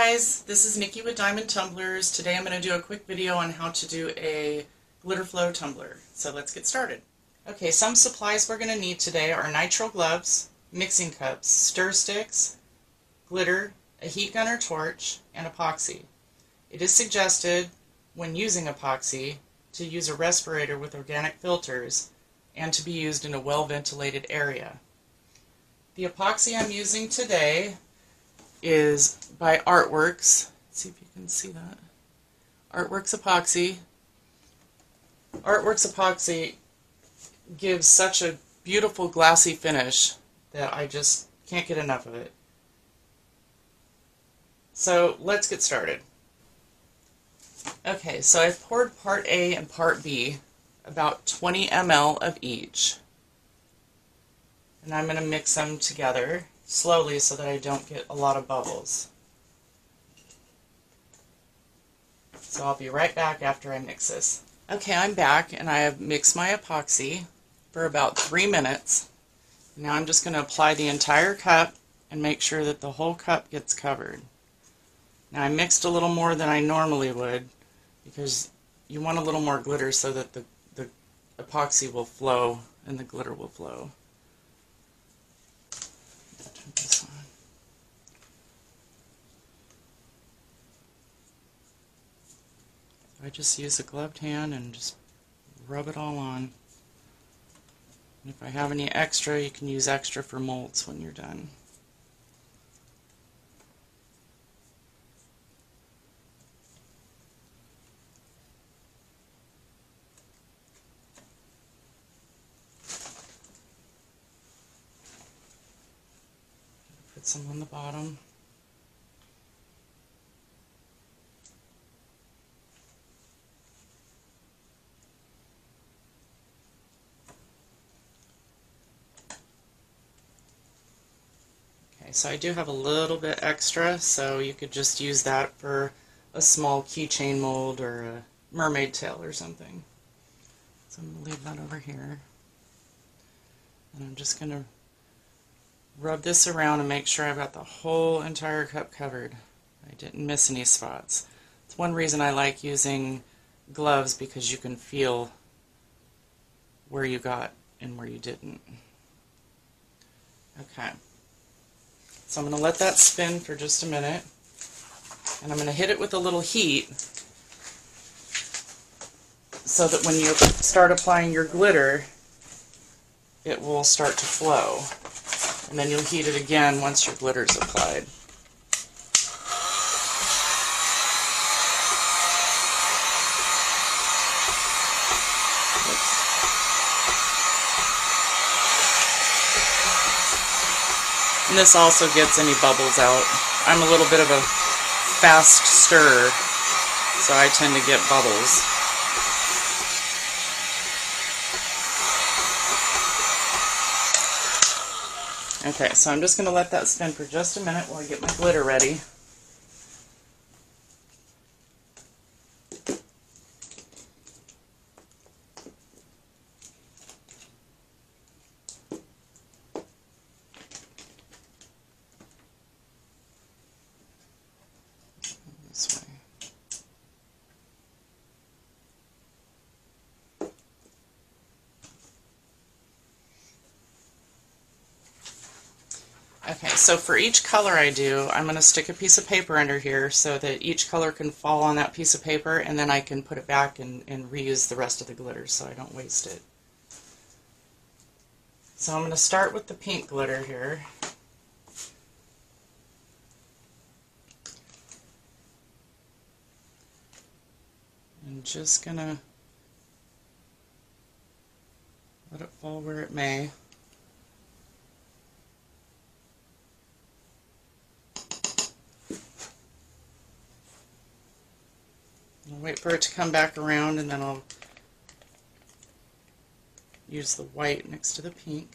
Guys, this is Nicki with Diamond Tumblers. Today I'm going to do a quick video on how to do a glitter flow tumbler. So let's get started. Okay, some supplies we're going to need today are nitrile gloves, mixing cups, stir sticks, glitter, a heat gun or torch, and epoxy. It is suggested when using epoxy to use a respirator with organic filters and to be used in a well ventilated area. The epoxy I'm using today is by Artworks. Let's see if you can see that. Artworks Epoxy. Artworks Epoxy gives such a beautiful glassy finish that I just can't get enough of it. So let's get started. Okay, so I've poured part A and part B, about 20 ml of each. And I'm going to mix them together slowly so that I don't get a lot of bubbles. So I'll be right back after I mix this. Okay, I'm back and I have mixed my epoxy for about three minutes. Now I'm just going to apply the entire cup and make sure that the whole cup gets covered. Now I mixed a little more than I normally would because you want a little more glitter so that the, the epoxy will flow and the glitter will flow. I just use a gloved hand and just rub it all on. And if I have any extra, you can use extra for molds when you're done. Put some on the bottom. So I do have a little bit extra, so you could just use that for a small keychain mold or a mermaid tail or something. So I'm going to leave that over here. And I'm just going to rub this around and make sure I've got the whole entire cup covered. I didn't miss any spots. It's one reason I like using gloves because you can feel where you got and where you didn't. Okay. So I'm going to let that spin for just a minute. And I'm going to hit it with a little heat so that when you start applying your glitter, it will start to flow. And then you'll heat it again once your glitter is applied. This also gets any bubbles out. I'm a little bit of a fast stirrer, so I tend to get bubbles. Okay, so I'm just going to let that spin for just a minute while I get my glitter ready. Okay, so for each color I do, I'm going to stick a piece of paper under here so that each color can fall on that piece of paper and then I can put it back and, and reuse the rest of the glitter so I don't waste it. So I'm going to start with the pink glitter here. I'm just going to let it fall where it may. I'll for it to come back around and then I'll use the white next to the pink.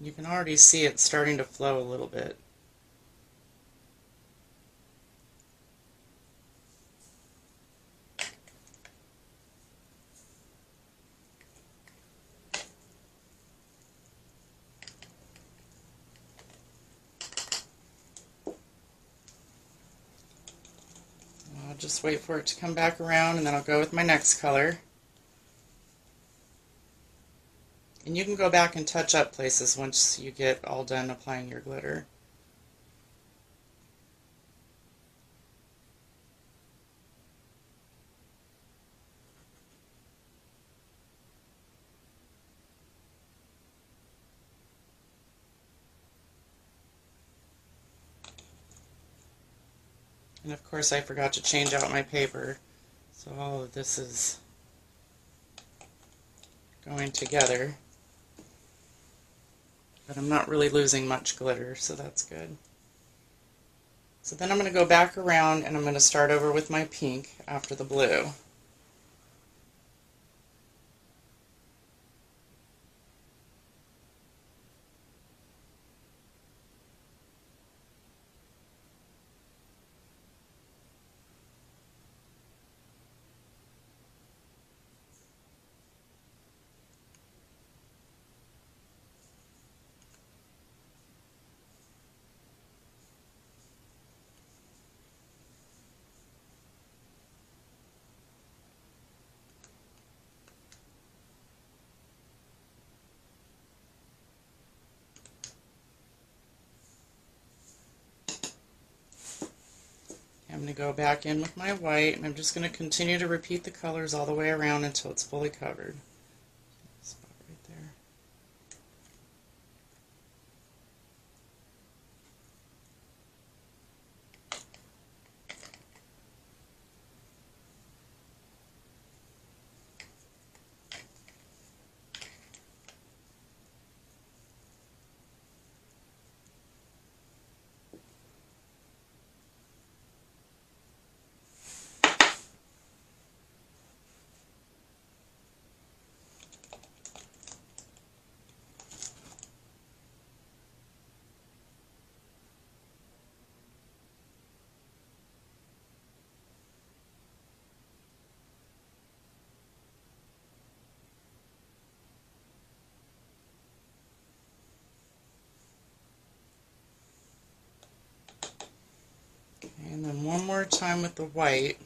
You can already see it starting to flow a little bit. I'll just wait for it to come back around and then I'll go with my next color. And you can go back and touch up places once you get all done applying your glitter. And of course I forgot to change out my paper. So all of this is going together. But I'm not really losing much glitter, so that's good. So then I'm going to go back around and I'm going to start over with my pink after the blue. I'm going to go back in with my white and I'm just going to continue to repeat the colors all the way around until it's fully covered. Spot right there. Time with the white.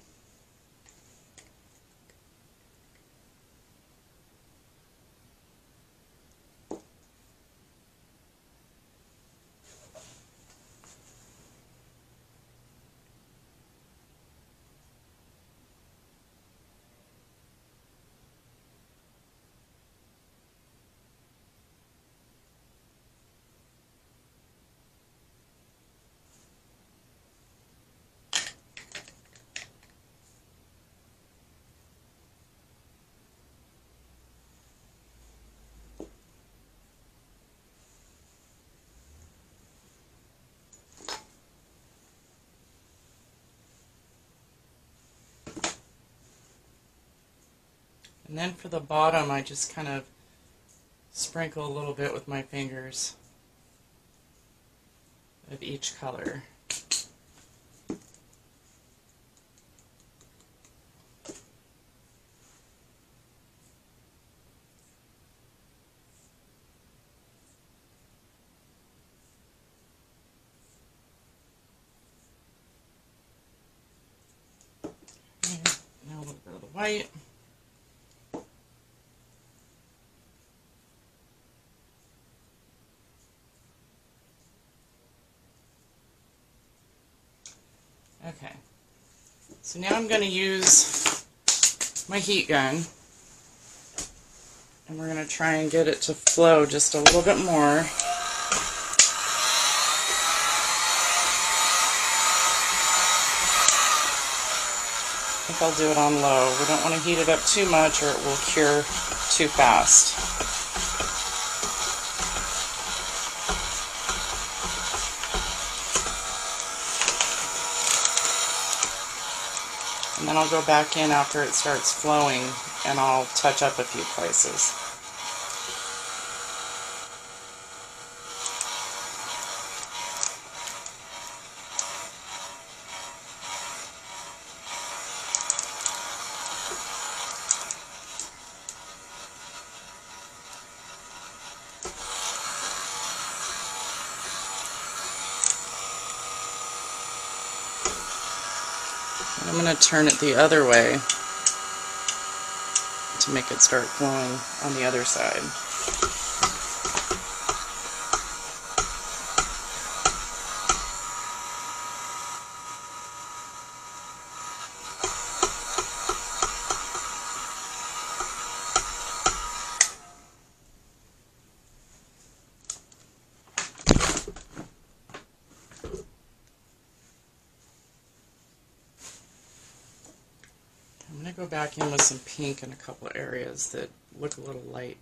And then for the bottom, I just kind of sprinkle a little bit with my fingers of each color. now the white. Okay. So now I'm going to use my heat gun. And we're going to try and get it to flow just a little bit more. I think I'll do it on low. We don't want to heat it up too much or it will cure too fast. And then I'll go back in after it starts flowing and I'll touch up a few places. I'm going to turn it the other way to make it start flowing on the other side. Go back in with some pink in a couple areas that look a little light.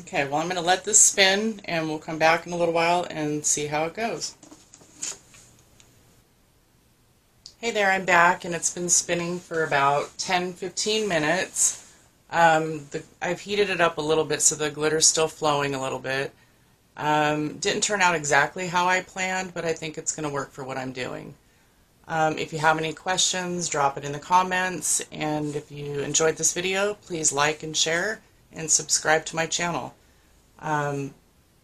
Okay, well I'm going to let this spin and we'll come back in a little while and see how it goes. Hey there, I'm back and it's been spinning for about 10-15 minutes. Um, the, I've heated it up a little bit so the glitter's still flowing a little bit. Um, didn't turn out exactly how I planned, but I think it's going to work for what I'm doing. Um, if you have any questions, drop it in the comments, and if you enjoyed this video, please like and share and subscribe to my channel. Um,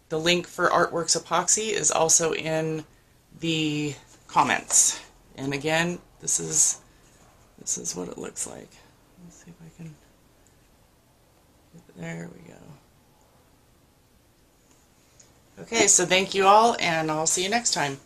the link for Artworks Epoxy is also in the comments. And again, this is this is what it looks like. Let's see if I can. There we go. Okay, so thank you all, and I'll see you next time.